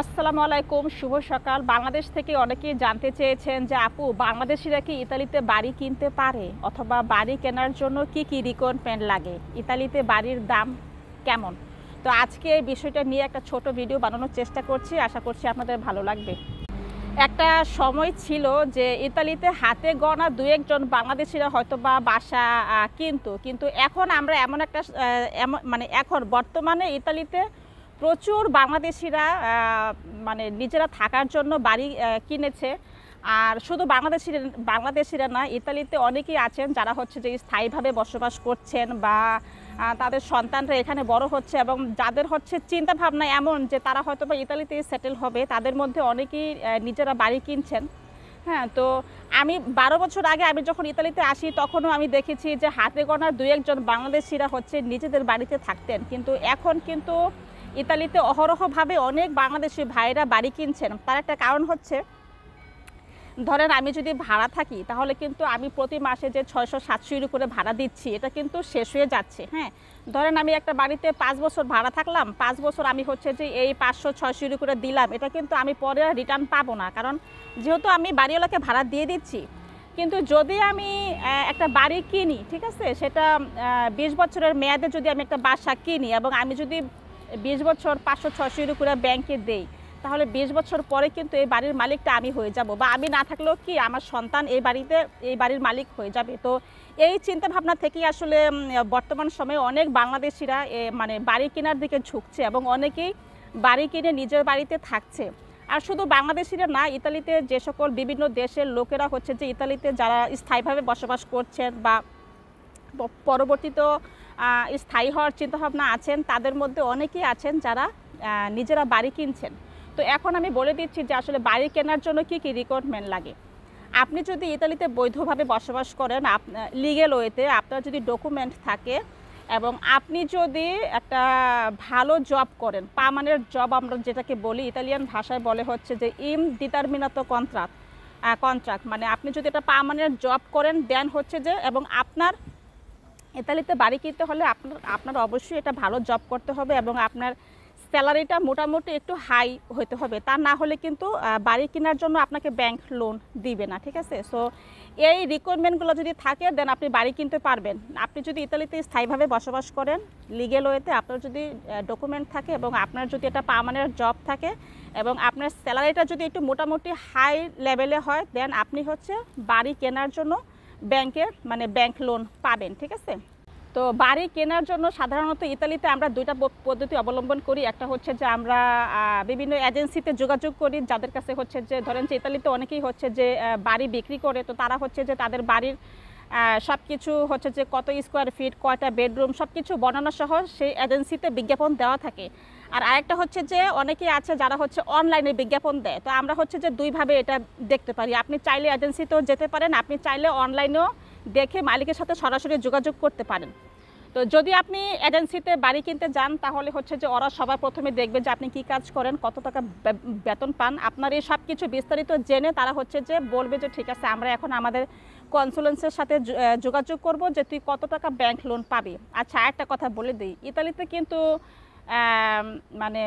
আসসালামু আলাইকুম, শুভ সকাল। বাংলাদেশ থেকে অনেকেই জানতে চেয়েছেন যে আপু, বাংলাদেশিরা কি ইতালিতে বাড়ি কিনতে পারে? অথবা বাড়ি কেনার জন্য কি কি রিকোয়ারমেন্ট লাগে? ইতালিতে বাড়ির দাম কেমন? তো আজকে এই বিষয়টা নিয়ে একটা ছোট ভিডিও বানানোর চেষ্টা করছি। আশা করছি আপনাদের ভালো লাগবে। একটা সময় ছিল যে ইতালিতে হাতে গণা দু একজন বাংলাদেশিরা হয়তো বা বাসা কিনতো। কিন্তু এখন আমরা এমন একটা এমন মানে এখন বর্তমানে ইতালিতে প্রচুর বাংলাদেশিরা মানে নিজেরা থাকার জন্য বাড়ি কিনেছে। আর শুধু বাংলাদেশিরা বাংলাদেশিরা না ইতালিতে অনেকেই আছেন যারা হচ্ছে যে স্থায়ীভাবে বসবাস করছেন বা তাদের সন্তানরা এখানে বড় হচ্ছে এবং যাদের হচ্ছে চিন্তা ভাবনা এমন যে তারা হয়তো বা ইতালিতে সেটেল হবে, তাদের মধ্যে অনেকেই নিজেরা বাড়ি কিনছেন। হ্যাঁ তো আমি বারো বছর আগে আমি যখন ইতালিতে আসি, তখনও আমি দেখেছি যে হাতে গোনার দুই একজন বাংলাদেশিরা হচ্ছে নিজেদের বাড়িতে থাকতেন। কিন্তু এখন কিন্তু ইতালিতে অহরহভাবে অনেক বাংলাদেশি ভাইরা বাড়ি কিনছেন। তার একটা কারণ হচ্ছে, ধরেন আমি যদি ভাড়া থাকি, তাহলে কিন্তু আমি প্রতি মাসে যে ছয়শো সাতশো ইউরো করে ভাড়া দিচ্ছি, এটা কিন্তু শেষ হয়ে যাচ্ছে হ্যাঁ? ধরেন আমি একটা বাড়িতে পাঁচ বছর ভাড়া থাকলাম, পাঁচ বছর আমি হচ্ছে যে এই পাঁচশো ছয়শো ইউরো করে দিলাম, এটা কিন্তু আমি পরে রিটার্ন পাবো না। কারণ যেহেতু আমি বাড়িওয়ালাকে ভাড়া দিয়ে দিচ্ছি, কিন্তু যদি আমি একটা বাড়ি কিনি, ঠিক আছে? সেটা বিশ বছরের মেয়াদে যদি আমি একটা বাসা কিনি এবং আমি যদি বিশ বছর পাঁচশো ছশো ইউরো করে ব্যাংকে দেই। তাহলে বিশ বছর পরে কিন্তু এই বাড়ির মালিকটা আমি হয়ে যাব বা আমি না থাকলেও কি আমার সন্তান এই বাড়িতে এই বাড়ির মালিক হয়ে যাবে? তো এই চিন্তা ভাবনা থেকেই আসলে বর্তমান সময়ে অনেক বাংলাদেশিরা মানে বাড়ি কেনার দিকে ঝুঁকছে এবং অনেকেই বাড়ি কিনে নিজের বাড়িতে থাকছে। আর শুধু বাংলাদেশিরা না ইতালিতে যে সকল বিভিন্ন দেশের লোকেরা হচ্ছে যে ইতালিতে যারা স্থায়ীভাবে বসবাস করছেন বা প- পরবর্তীতে আহ, স্থায়ী হওয়ার চিন্তাভাবনা আছেন, তাদের মধ্যে অনেকেই আছেন যারা নিজেরা বাড়ি কিনছেন। তো এখন আমি বলে দিচ্ছি যে আসলে বাড়ি কেনার জন্য কি কি রিকোয়ারমেন্ট লাগে। আপনি যদি ইতালিতে বৈধভাবে বসবাস করেন লিগেল ওয়েতে আপনার যদি ডকুমেন্ট থাকে এবং আপনি যদি একটা ভালো জব করেন পার্মানেন্ট জব আমরা যেটাকে বলি, ইতালিয়ান ভাষায় বলে হচ্ছে যে ইম ডিটারমিনাতো কন্ট্রাক্ট কন্ট্রাক্ট মানে আপনি যদি একটা পার্মানেন্ট জব করেন, দেন হচ্ছে যে, এবং আপনার ইতালিতে বাড়ি কিনতে হলে আপনার আপনার অবশ্যই এটা ভালো জব করতে হবে এবং আপনার স্যালারিটা মোটামুটি একটু হাই হতে হবে। তা না হলে কিন্তু বাড়ি কেনার জন্য আপনাকে ব্যাংক লোন দিবে না, ঠিক আছে? সো এই রিকোয়ারমেন্টগুলো যদি থাকে দেন আপনি বাড়ি কিনতে পারবেন। আপনি যদি ইতালিতে স্থায়ীভাবে বসবাস করেন লিগেল ওয়েতে আপনার যদি ডকুমেন্ট থাকে এবং আপনার যদি একটা পার্মানেন্ট জব থাকে এবং আপনার স্যালারিটা যদি একটু মোটামুটি হাই লেভেলে হয় দেন আপনি হচ্ছে বাড়ি কেনার জন্য ব্যাংকের মানে ব্যাংক লোন পাবেন, ঠিক আছে? তো বাড়ি কেনার জন্য সাধারণত ইতালিতে আমরা দুইটা পদ্ধতি অবলম্বন করি। একটা হচ্ছে যে আমরা বিভিন্ন এজেন্সিতে যোগাযোগ করি, যাদের কাছে হচ্ছে যে, ধরেন যে ইতালিতে অনেকেই হচ্ছে যে বাড়ি বিক্রি করে, তো তারা হচ্ছে যে তাদের বাড়ির সব কিছু হচ্ছে যে কত স্কোয়ার ফিট কয়টা বেডরুম সব কিছু বর্ণনা সহ সেই এজেন্সিতে বিজ্ঞাপন দেওয়া থাকে। আর আরেকটা হচ্ছে যে অনেকেই আছে যারা হচ্ছে অনলাইনে বিজ্ঞাপন দেয়। তো আমরা হচ্ছে যে দুইভাবে এটা দেখতে পারি। আপনি চাইলে এজেন্সিতেও যেতে পারেন, আপনি চাইলে অনলাইনেও দেখে মালিকের সাথে সরাসরি যোগাযোগ করতে পারেন। তো যদি আপনি এজেন্সিতে বাড়ি কিনতে যান, তাহলে হচ্ছে যে ওরা সবার প্রথমে দেখবে যে আপনি কি কাজ করেন, কত টাকা বেতন পান। আপনার এই সব কিছু বিস্তারিত জেনে তারা হচ্ছে যে বলবে যে, ঠিক আছে, আমরা এখন আমাদের কনসুলেন্সের সাথে যোগাযোগ করব যে তুই কত টাকা ব্যাংক লোন পাবি? আচ্ছা একটা কথা বলে দিই। ইতালিতে কিন্তু মানে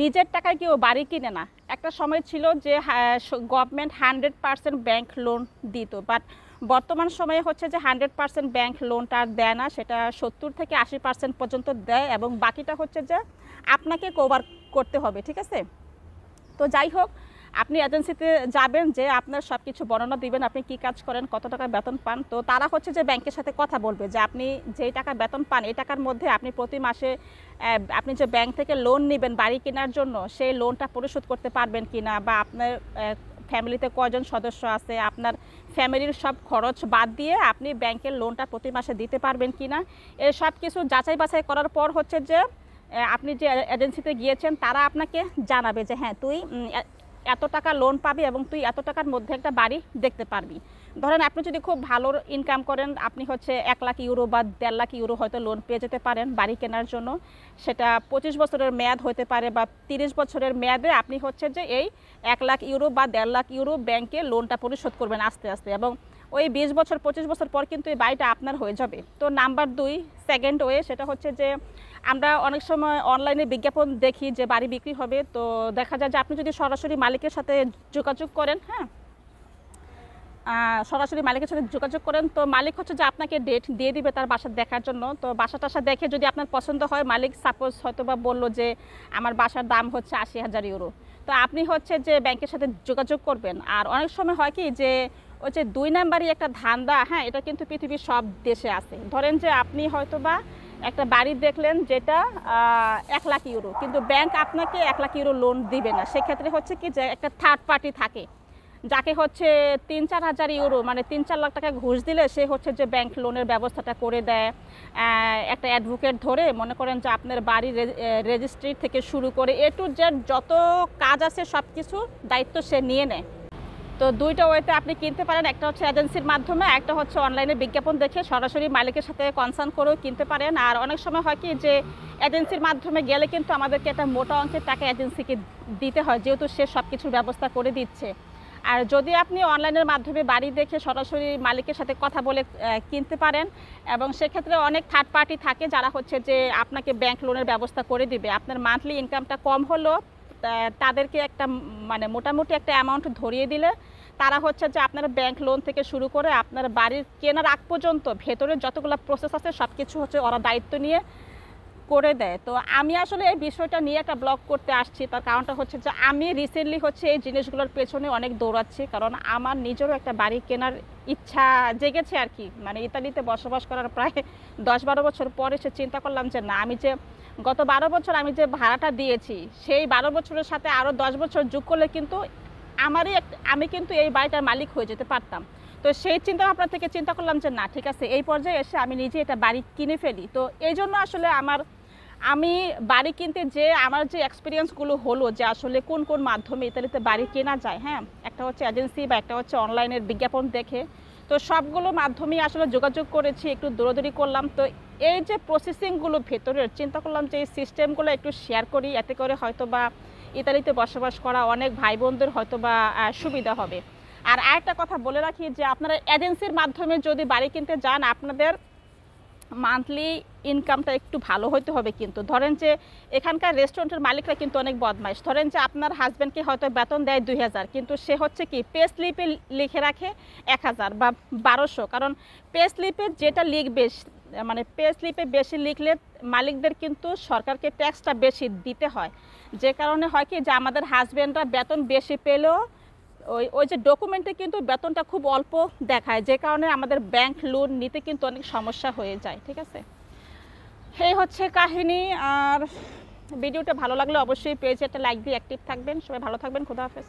নিজের টাকায় কেউ বাড়ি কিনে না। একটা সময় ছিল যে government hundred percent bank loan দিত বাট বর্তমান সময়ে হচ্ছে যে হান্ড্রেড পার্সেন্ট ব্যাঙ্ক লোনটা আর দেয় না, সেটা সত্তর থেকে আশি পার্সেন্ট পর্যন্ত দেয়, এবং বাকিটা হচ্ছে যে আপনাকে কভার করতে হবে, ঠিক আছে? তো যাই হোক আপনি এজেন্সিতে যাবেন যে আপনার সব কিছু বর্ণনা দিবেন, আপনি কি কাজ করেন, কত টাকা বেতন পান। তো তারা হচ্ছে যে ব্যাংকের সাথে কথা বলবে যে আপনি যেই টাকা বেতন পান, এই টাকার মধ্যে আপনি প্রতি মাসে আপনি যে ব্যাংক থেকে লোন নেবেন বাড়ি কেনার জন্য, সেই লোনটা পরিশোধ করতে পারবেন কি না বা আপনার ফ্যামিলিতে কয়জন সদস্য আছে, আপনার ফ্যামিলির সব খরচ বাদ দিয়ে আপনি ব্যাংকের লোনটা প্রতি মাসে দিতে পারবেন কি না এই সব কিছু যাচাই বাছাই করার পর হচ্ছে যে আপনি যে এজেন্সিতে গিয়েছেন, তারা আপনাকে জানাবে যে হ্যাঁ তুই এ- এত টাকা লোন পাবি এবং তুই এত টাকার মধ্যে একটা বাড়ি দেখতে পারবি। ধরেন আপনি যদি খুব ভালো ইনকাম করেন, আপনি হচ্ছে এক লাখ ইউরো বা দেড় লাখ ইউরো হয়তো লোন পেয়ে যেতে পারেন বাড়ি কেনার জন্য। সেটা পঁচিশ বছরের মেয়াদ হতে পারে বা তিরিশ বছরের মেয়াদে আপনি হচ্ছে যে এই এক লাখ ইউরো বা দেড় লাখ ইউরো ব্যাংকে লোনটা পরিশোধ করবেন আস্তে আস্তে এবং ওই বিশ বছর, পঁচিশ বছর পর কিন্তু এই বাড়িটা আপনার হয়ে যাবে। তো নাম্বার দুই সেকেন্ড ওয়ে সেটা হচ্ছে যে আমরা অনেক সময় অনলাইনে বিজ্ঞাপন দেখি যে বাড়ি বিক্রি হবে। তো দেখা যায় যে আপনি যদি সরাসরি মালিকের সাথে যোগাযোগ করেন হ্যাঁ? সরাসরি মালিকের সাথে যোগাযোগ করেন, তো মালিক হচ্ছে যে আপনাকে ডেট দিয়ে দিবে তার বাসা দেখার জন্য। তো বাসা টাসা দেখে যদি আপনার পছন্দ হয়, মালিক সাপোজ হয়তো বা বলল যে আমার বাসার দাম হচ্ছে আশি হাজার ইউরো তো আপনি হচ্ছে যে ব্যাংকের সাথে যোগাযোগ করবেন। আর অনেক সময় হয় কি যে ওই যে দুই নাম্বারই একটা ধান্দা হ্যাঁ এটা কিন্তু পৃথিবীর সব দেশে আছে। ধরেন যে আপনি হয়তো বা একটা বাড়ি দেখলেন যেটা এক লাখ ইউরো, কিন্তু ব্যাংক আপনাকে এক লাখ ইউরো লোন দিবে না। সেক্ষেত্রে হচ্ছে কি যে একটা থার্ড পার্টি থাকে, যাকে হচ্ছে তিন চার হাজার ইউরো মানে তিন চার লাখ টাকা ঘুষ দিলে সে হচ্ছে যে ব্যাংক লোনের ব্যবস্থাটা করে দেয়। একটা অ্যাডভোকেট ধরে মনে করেন যে আপনার বাড়ির রেজিস্ট্রি থেকে শুরু করে এ টু জেড যত কাজ আছে সব কিছু দায়িত্ব সে নিয়ে নেয়। তো দুইটা ওয়েতে আপনি কিনতে পারেন। একটা হচ্ছে এজেন্সির মাধ্যমে, একটা হচ্ছে অনলাইনে বিজ্ঞাপন দেখে সরাসরি মালিকের সাথে কনসার্ন করেও কিনতে পারেন। আর অনেক সময় হয় কি যে এজেন্সির মাধ্যমে গেলে কিন্তু আমাদেরকে একটা মোটা অঙ্কের টাকা এজেন্সিকে দিতে হয়, যেহেতু সে সব কিছুর ব্যবস্থা করে দিচ্ছে। আর যদি আপনি অনলাইনের মাধ্যমে বাড়ি দেখে সরাসরি মালিকের সাথে কথা বলে কিনতে পারেন এবং সেক্ষেত্রে অনেক থার্ড পার্টি থাকে যারা হচ্ছে যে আপনাকে ব্যাংক লোনের ব্যবস্থা করে দিবে। আপনার মান্থলি ইনকামটা কম হলেও তাদেরকে একটা মানে মোটামুটি একটা অ্যামাউন্ট ধরিয়ে দিলে তারা হচ্ছে যে আপনার ব্যাংক লোন থেকে শুরু করে আপনার বাড়ির কেনার আগ পর্যন্ত ভেতরে যতগুলো প্রসেস আছে সব কিছু হচ্ছে ওরা দায়িত্ব নিয়ে করে দেয়। তো আমি আসলে এই বিষয়টা নিয়ে একটা ব্লগ করতে আসছি। তার কারণটা হচ্ছে যে আমি রিসেন্টলি হচ্ছে এই জিনিসগুলোর পেছনে অনেক দৌড়াচ্ছি। কারণ আমার নিজেরও একটা বাড়ি কেনার ইচ্ছা জেগেছে আর কি। মানে ইতালিতে বসবাস করার প্রায় দশ বারো বছর পরে সে চিন্তা করলাম যে না, আমি যে গত বারো বছর আমি যে ভাড়াটা দিয়েছি, সেই বারো বছরের সাথে আরও দশ বছর যোগ করলে কিন্তু আমারই আমি কিন্তু এই বাড়িটার মালিক হয়ে যেতে পারতাম। তো সেই চিন্তা ভাবনা থেকে চিন্তা করলাম যে, না, ঠিক আছে, এই পর্যায়ে এসে আমি নিজে এটা বাড়ি কিনে ফেলি। তো এই জন্য আসলে আমার, আমি বাড়ি কিনতে যে, আমার যে এক্সপিরিয়েন্সগুলো হলো যে, আসলে কোন কোন মাধ্যমে ইতালিতে বাড়ি কেনা যায় হ্যাঁ একটা হচ্ছে এজেন্সি বা একটা হচ্ছে অনলাইনের বিজ্ঞাপন দেখে, তো সবগুলো মাধ্যমেই আসলে যোগাযোগ করেছি, একটু দৌড়াদৌড়ি করলাম। তো এই যে প্রসেসিংগুলো ভেতরের, চিন্তা করলাম যে, এই সিস্টেমগুলো একটু শেয়ার করি, এতে করে হয়তো বা ইতালিতে বসবাস করা অনেক ভাই বোনদের হয়তো বা সুবিধা হবে। আর আরেকটা কথা বলে রাখি যে আপনারা এজেন্সির মাধ্যমে যদি বাড়ি কিনতে যান, আপনাদের মান্থলি ইনকামটা একটু ভালো হতে হবে কিন্তু। ধরেন যে এখানকার রেস্টুরেন্টের মালিকরা কিন্তু অনেক বদমাইশ। ধরেন যে আপনার হাজব্যান্ডকে হয়তো বেতন দেয় দুই হাজার, কিন্তু সে হচ্ছে কি পে স্লিপে লিখে রাখে এক হাজার বা বারোশো। কারণ পে স্লিপে যেটা লিখবে মানে পে স্লিপে বেশি লিখলে মালিকদের কিন্তু সরকারকে ট্যাক্সটা বেশি দিতে হয়। যে কারণে হয় কি যে আমাদের হাজব্যান্ডরা বেতন বেশি পেলেও ওই ওই যে ডকুমেন্টে কিন্তু বেতনটা খুব অল্প দেখায়, যে কারণে আমাদের ব্যাংক লোন নিতে কিন্তু অনেক সমস্যা হয়ে যায়, ঠিক আছে? এই হচ্ছে কাহিনী, আর ভিডিওটা ভালো লাগলে অবশ্যই পেজে একটা লাইক দিয়ে অ্যাক্টিভ থাকবেন। সবাই ভালো থাকবেন, খুদা হাফেজ।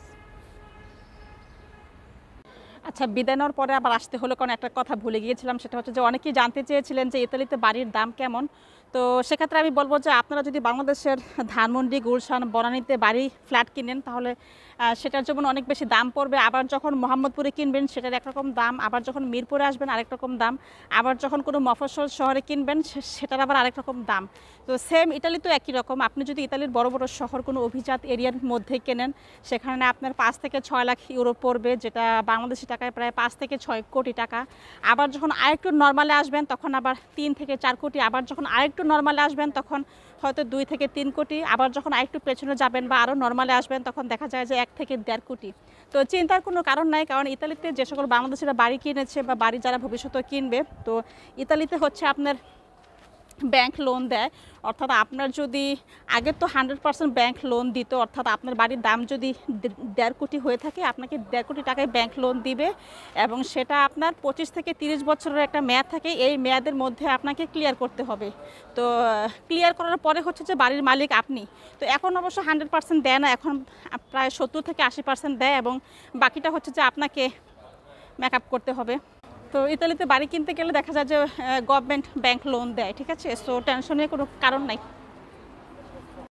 আচ্ছা বিদায় পরে আবার আসতে হলো কারণ একটা কথা ভুলে গিয়েছিলাম, সেটা হচ্ছে যে অনেকেই জানতে চেয়েছিলেন যে ইতালিতে বাড়ির দাম কেমন। তো সেক্ষেত্রে আমি বলব যে আপনারা যদি বাংলাদেশের ধানমন্ডি, গুলশান, বনানীতে বাড়ি ফ্ল্যাট কিনেন, তাহলে সেটার যেমন অনেক বেশি দাম পড়বে, আবার যখন মোহাম্মদপুরে কিনবেন সেটার একরকম দাম, আবার যখন মিরপুরে আসবেন আরেক রকম দাম, আবার যখন কোনো মফস্বল শহরে কিনবেন সেটার আবার আরেক রকম দাম। তো সেম ইতালি তো একই রকম, আপনি যদি ইতালির বড় বড় শহর কোনো অভিজাত এরিয়ার মধ্যে কেনেন, সেখানে আপনার পাঁচ থেকে ছয় লাখ ইউরো পড়বে, যেটা বাংলাদেশি টাকায় প্রায় পাঁচ থেকে ছয় কোটি টাকা। আবার যখন আরেকটু নর্মালে আসবেন, তখন আবার তিন থেকে চার কোটি, আবার যখন আরেকটু নর্মালে আসবেন, তখন হয়তো দুই থেকে তিন কোটি, আবার যখন আরেকটু পেছনে যাবেন বা আরও নর্মালে আসবেন, তখন দেখা যায় যে এক থেকে দেড় কোটি। তো চিন্তার কোনো কারণ নাই, কারণ ইতালিতে যে সকল বাংলাদেশিরা বাড়ি কিনেছে বা বাড়ি যারা ভবিষ্যতে কিনবে, তো ইতালিতে হচ্ছে আপনার ব্যাংক লোন দেয়, অর্থাৎ আপনার যদি, আগে তো হান্ড্রেড পার্সেন্ট ব্যাংক লোন দিত, অর্থাৎ আপনার বাড়ির দাম যদি দেড় কোটি হয়ে থাকে, আপনাকে দেড় কোটি টাকায় ব্যাংক লোন দিবে এবং সেটা আপনার পঁচিশ থেকে তিরিশ বছরের একটা মেয়াদ থাকে, এই মেয়াদের মধ্যে আপনাকে ক্লিয়ার করতে হবে। তো ক্লিয়ার করার পরে হচ্ছে যে বাড়ির মালিক আপনি। তো এখন অবশ্য হান্ড্রেড পার্সেন্ট দেয় না, এখন প্রায় সত্তর থেকে আশি পার্সেন্ট দেয় এবং বাকিটা হচ্ছে যে আপনাকে মেকআপ করতে হবে। তো ইতালিতে বাড়ি কিনতে গেলে দেখা যায় যে গভর্নমেন্ট ব্যাংক লোন দেয়, ঠিক আছে? সো টেনশনের কোনো কারণ নাই।